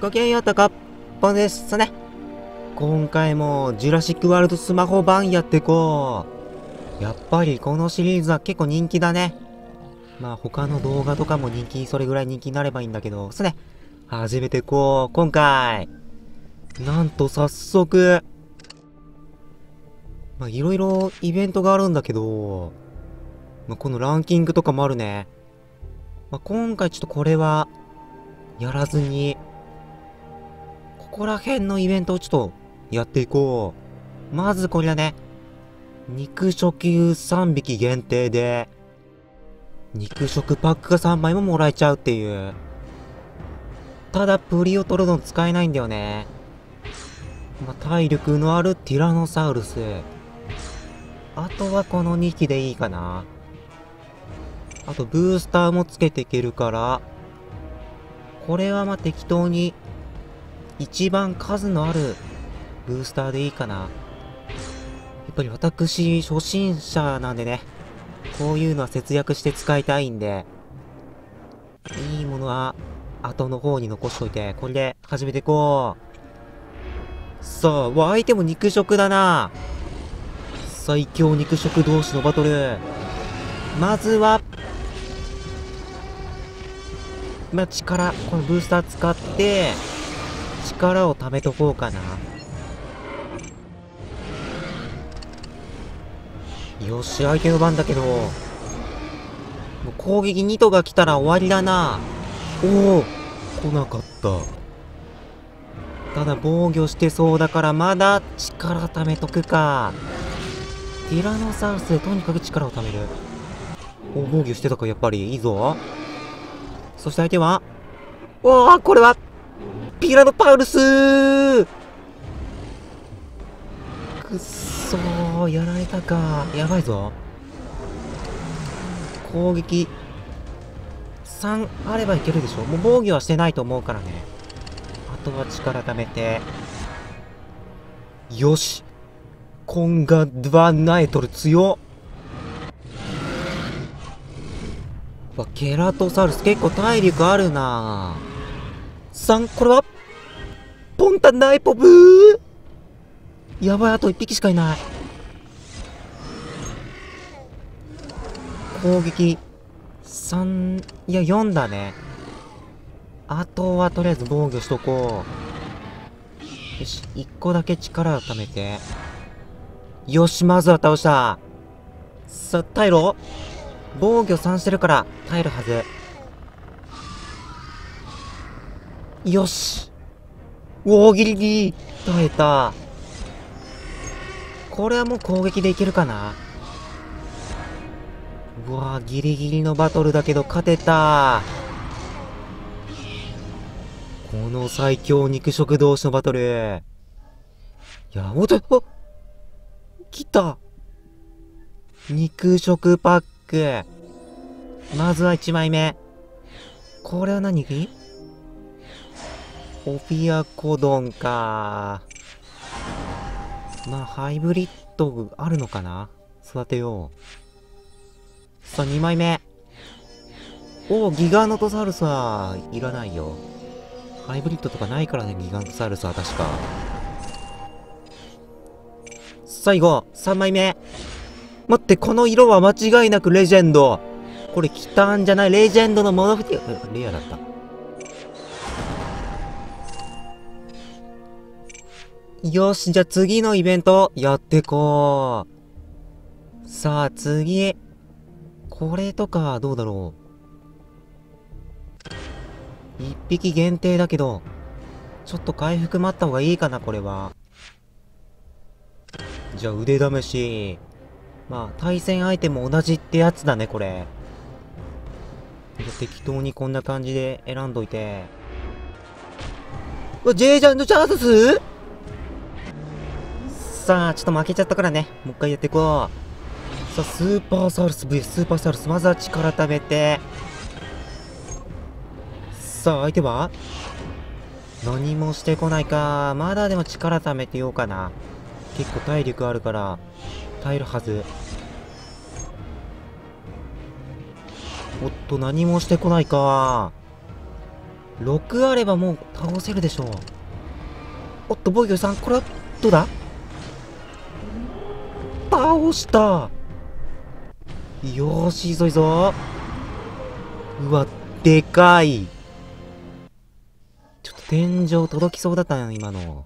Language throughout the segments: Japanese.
ごきげんようとかっぽんですね。今回もジュラシックワールドスマホ版やってこう。やっぱりこのシリーズは結構人気だね。まあ他の動画とかも人気、それぐらい人気になればいいんだけど、それね。始めてこう。今回。なんと早速。まあいろいろイベントがあるんだけど、まあこのランキングとかもあるね。まあ今回ちょっとこれは、やらずに、ここら辺のイベントをちょっとやっていこう。まずこれだね。肉食3匹限定で、肉食パックが3枚ももらえちゃうっていう。ただ、プリオトロドン使えないんだよね。まあ、体力のあるティラノサウルス。あとはこの2匹でいいかな。あと、ブースターもつけていけるから、これはま適当に、一番数のあるブースターでいいかな。やっぱり私、初心者なんでね、こういうのは節約して使いたいんで、いいものは後の方に残しといて、これで始めていこう。さあ、わ、相手も肉食だな。最強肉食同士のバトル。まずは、まあ、力、このブースター使って、力を貯めとこうかな。よし、相手の番だけど、もう攻撃2とが来たら終わりだな。おお、来なかった。ただ防御してそうだからまだ力貯めとくか。ティラノサウルスでとにかく力を貯める。お、防御してたか、やっぱり。いいぞ。そして相手は、おおこれは、ピラノパウルスくっそー、やられたか。やばいぞ。攻撃、3あればいけるでしょもう防御はしてないと思うからね。あとは力貯めて。よし。コンガドバナエトル強っ。わ、ケラトサウルス結構体力あるな3、これはポンタナイポブーやばい、あと1匹しかいない。攻撃、3、いや、4だね。あとはとりあえず防御しとこう。よし、1個だけ力を貯めて。よし、まずは倒した。さあ、退路防御3してるから耐えるはず。よしおお、ギリギリ耐えた。これはもう攻撃でいけるかなうわギリギリのバトルだけど勝てたこの最強肉食同士のバトル。いや、おっと、お来た肉食パック。まずは1枚目。これは何？オフィアコドンか。まあ、ハイブリッドあるのかな？育てよう。さあ、2枚目。おお、ギガノトサウルスはいらないよ。ハイブリッドとかないからね、ギガノトサウルスは確か。最後、3枚目。待って、この色は間違いなくレジェンド。これ来たんじゃない？レジェンドのモノフティ、レアだった。よし、じゃあ次のイベントやってこう。さあ次。これとかどうだろう。一匹限定だけど、ちょっと回復待った方がいいかな、これは。じゃあ腕試し。まあ、対戦相手も同じってやつだね、これ。適当にこんな感じで選んどいて。ジェイジャンのチャンスさあ、ちょっと負けちゃったからね。もう一回やっていこう。さあ、スーパーサウルス VS スーパーサウルス。まずは力貯めて。さあ、相手は？何もしてこないか。まだでも力貯めてようかな。結構体力あるから、耐えるはず。おっと、何もしてこないか。6あればもう倒せるでしょう。おっと、防御さん、これは、どうだ？倒したよし、いいぞ。うわ、でかい。ちょっと天井届きそうだったよ、今の。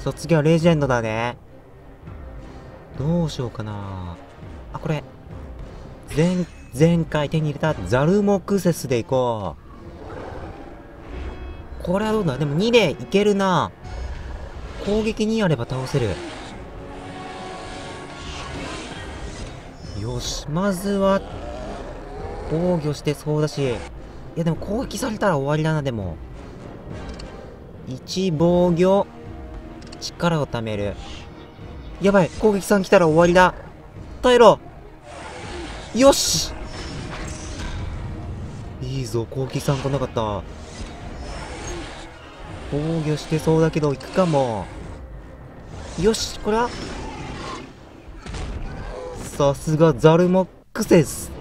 そう、次はレジェンドだね。どうしようかな。あ、これ。前、前回手に入れたザルモクセスでいこう。これはどうだ？でも2でいけるな。攻撃2あれば倒せる。よし、まずは、防御してそうだし、いやでも攻撃されたら終わりだな、でも。1防御、力を貯める。やばい、攻撃さん来たら終わりだ。耐えろよしいいぞ、攻撃さん来なかった。防御してそうだけど、行くかも。よし、これはさすがザルモックセス。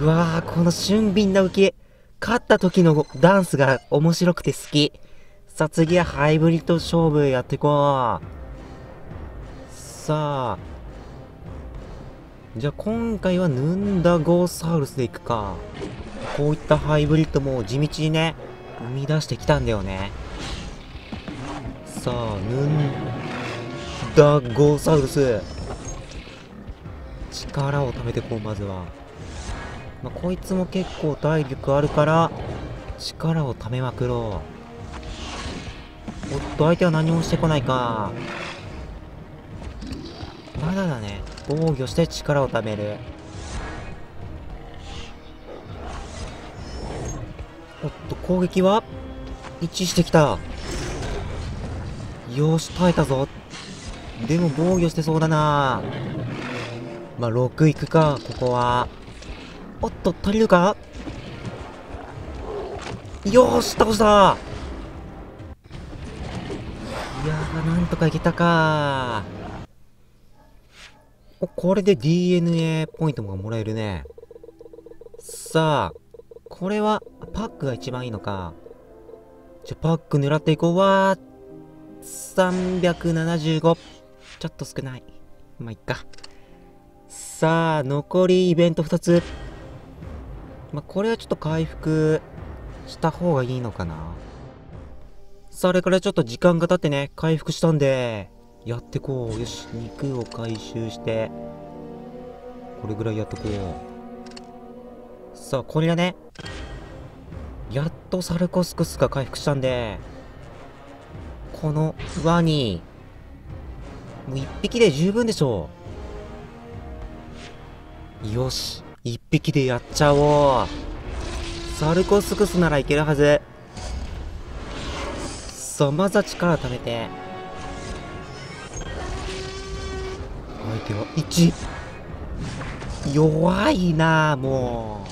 うわー、この俊敏な受け。勝った時のダンスが面白くて好き。さあ次はハイブリッド勝負やっていこう。さあ。じゃあ今回はヌンダゴーサウルスでいくか。こういったハイブリッドも地道にね、生み出してきたんだよね。さあ、ヌンダゴーサウルス。力を貯めてこう、まずは。まあ、こいつも結構体力あるから、力を貯めまくろう。おっと、相手は何もしてこないか。まだだね。防御して力を貯める。おっと、攻撃は一致してきた。よし、耐えたぞ。でも防御してそうだなまあ、6いくか、ここは。おっと、足りるか？よし、倒したいやー、なんとかいけたかお、これで DNA ポイントももらえるね。さあ、これは、パックが一番いいのか。じゃ、パック狙っていこう。わー375。ちょっと少ない。まあ、いっか。さあ、残りイベント2つ。まあ、これはちょっと回復した方がいいのかな。さあ、あれからちょっと時間が経ってね、回復したんで、やってこう。よし、肉を回収して、これぐらいやっとこう。さあ、これがね、やっとサルコスクスが回復したんで、このワニ。もう一匹で十分でしょう。よし。一匹でやっちゃおう。サルコスクスならいけるはず。さ、まずは力貯めて。相手は1。弱いなも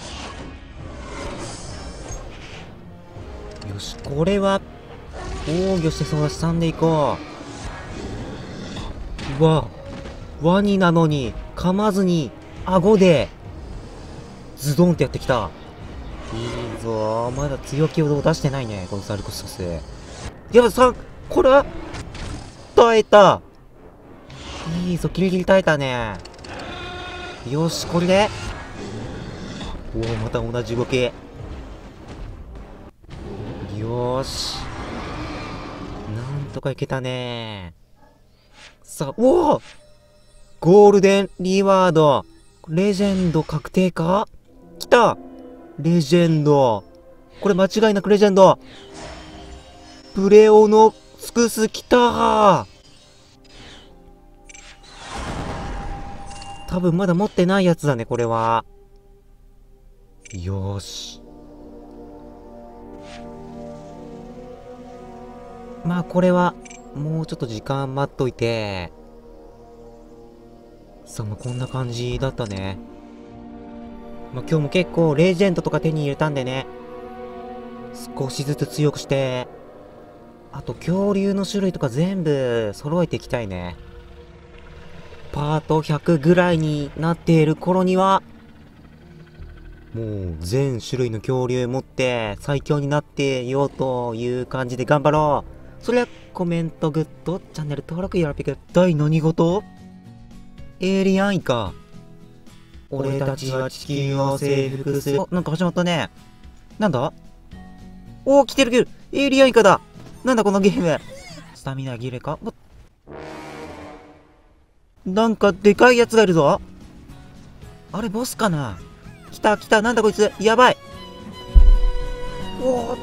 う。よし、これは防御してそうだし3でいこう。うわ、ワニなのに、噛まずに、顎で、ズドンってやってきた。いいぞまだ強気を出してないね、このサルコスス。やば、3、これは、耐えたいいぞ、ギリギリ耐えたね。よし、これで、おお、また同じ動き。よーし。とかいけたねさあ、おおゴールデンリワード。レジェンド確定か？来たレジェンド。これ間違いなくレジェンド。プレオノスクス来た多分まだ持ってないやつだね、これは。よし。まあこれは、もうちょっと時間待っといて、さあ、まあ、こんな感じだったね。まあ今日も結構レジェンドとか手に入れたんでね、少しずつ強くして、あと恐竜の種類とか全部揃えていきたいね。パート100ぐらいになっている頃には、もう全種類の恐竜持って最強になっていようという感じで頑張ろう。それはコメント、グッド、チャンネル登録よろぴく。第何事？エイリアンイカ。俺たちは地球を征服する。お、なんか始まったね。なんだ？おー、来てる来てる。エイリアンイカだ。なんだこのゲーム。スタミナ切れか？なんかでかいやつがいるぞ。あれボスかな？来た来た。なんだこいつ？やばい。おお